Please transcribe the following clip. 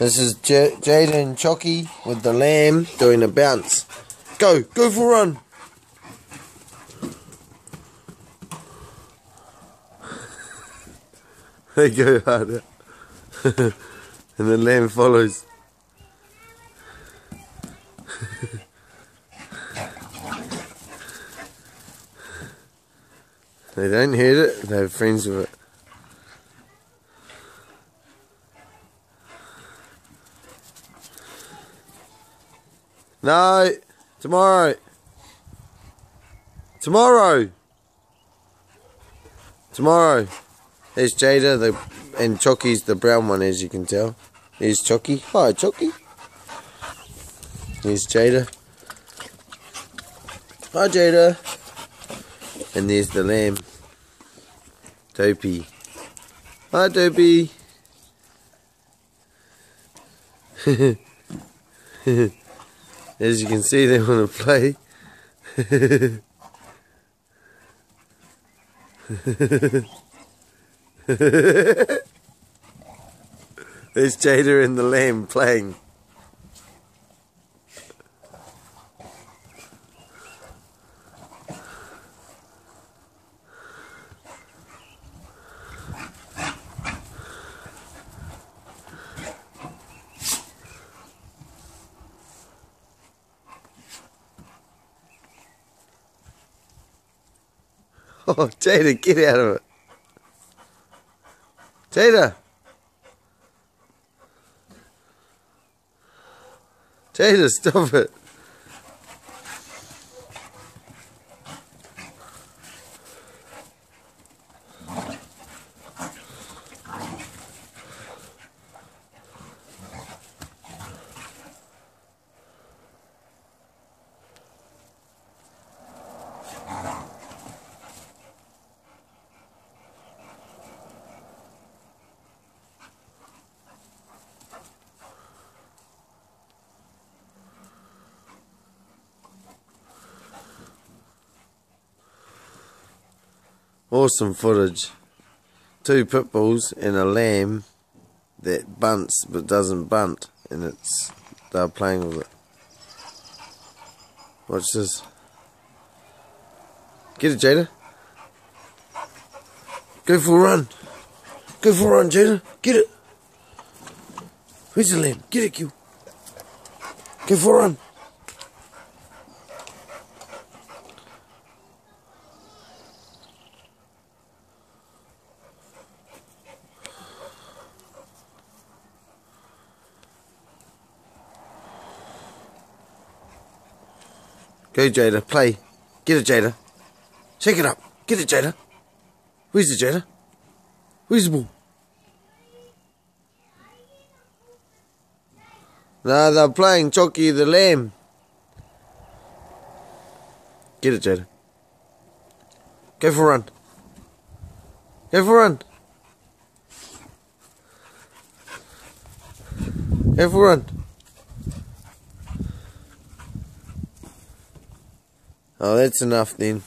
This is J Jada and Chucky with the lamb doing a bounce. Go, go for a run. they go harder. and the lamb follows. they don't hurt it, they're friends with it. No, tomorrow. Tomorrow. Tomorrow. There's Jada, the and Chucky's the brown one, as you can tell. Here's Chucky. Hi, Chucky. Here's Jada. Hi, Jada. And there's the lamb. Dopey. Hi, Dopey. As you can see, they want to play. There's Jada and the lamb playing. Oh, get out of it. Jada. Jada, stop it. Awesome footage. Two pit bulls and a lamb that bunts but doesn't bunt, and it's they're playing with it. Watch this. Get it, Jada. Go for a run. Go for a run, Jada. Get it. Where's the lamb? Get it, you. Go for a run. Go, Jada. Play. Get it, Jada. Shake it up. Get it, Jada. Where's the Jada? Where's the ball? Nah, they're playing Chucky the Lamb. Get it, Jada. Go for a run. Go for a run. Go for a run. Oh, that's enough then.